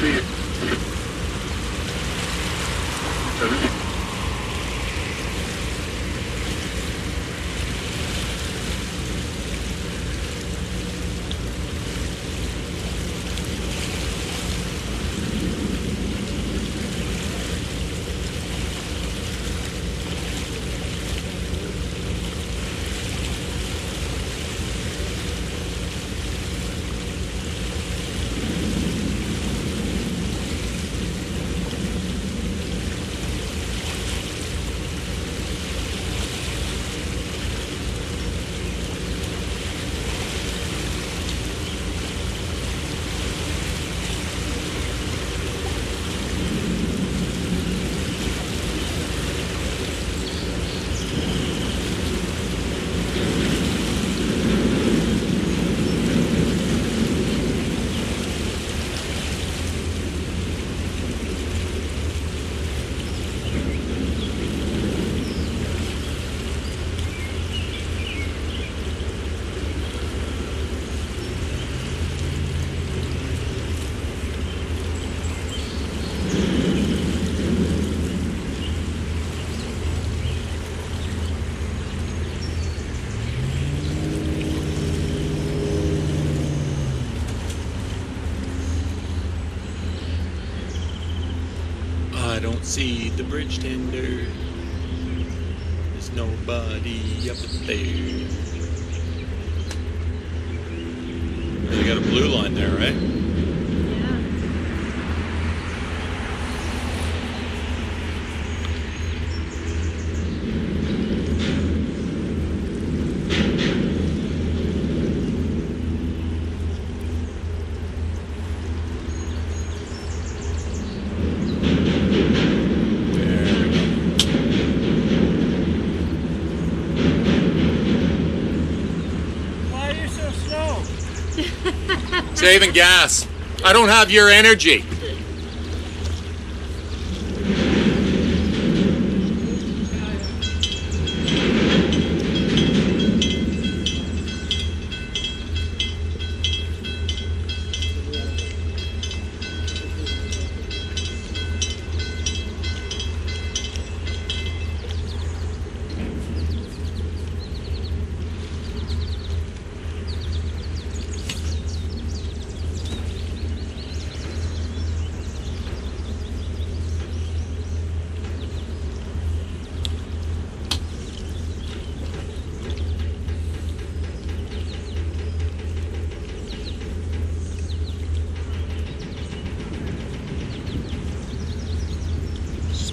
see. Don't see the bridge tender. There's nobody up there. They got a blue line there, right? Yeah. There we go. Why are you so slow? Saving gas. I don't have your energy.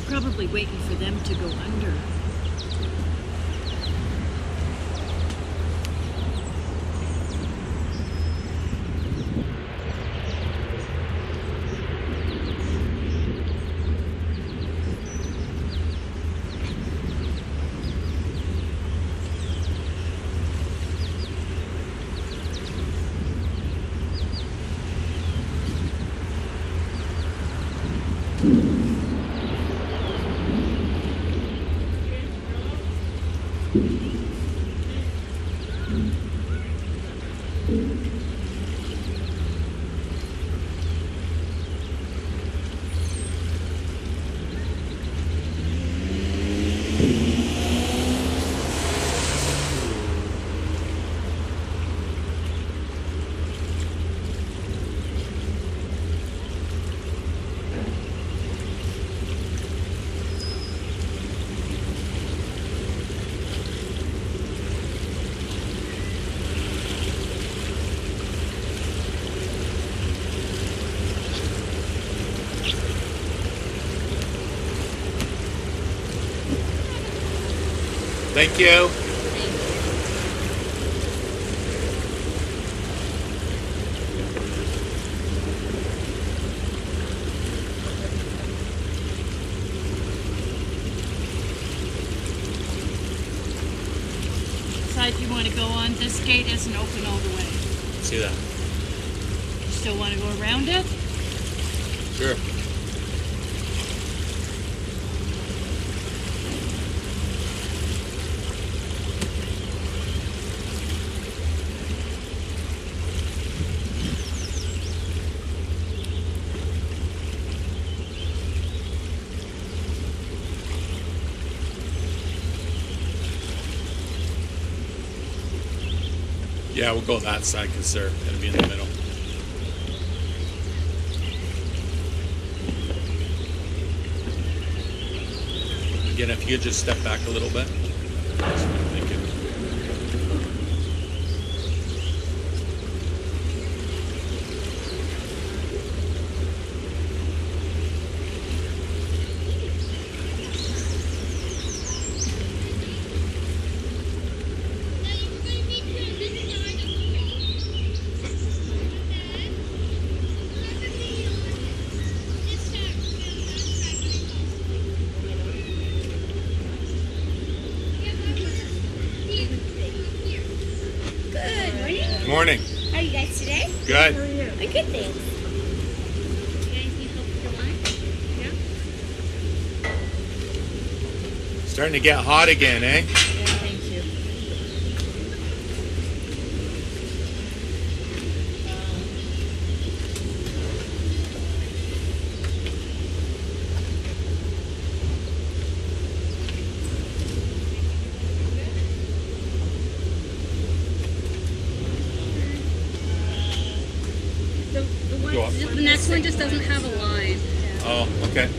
Probably waiting for them to go under. Thank you. Side you want to go on, this gate isn't open all the way. See that? You still want to go around it? Sure. Yeah, we'll go that side because they're going to be in the middle. Again, if you could just step back a little bit. Thank you. Good morning. Morning. How are you guys today? Good. I'm good, thanks. You guys need help with your lunch? Starting to get hot again, eh? The, next one just doesn't have a line. Oh, okay.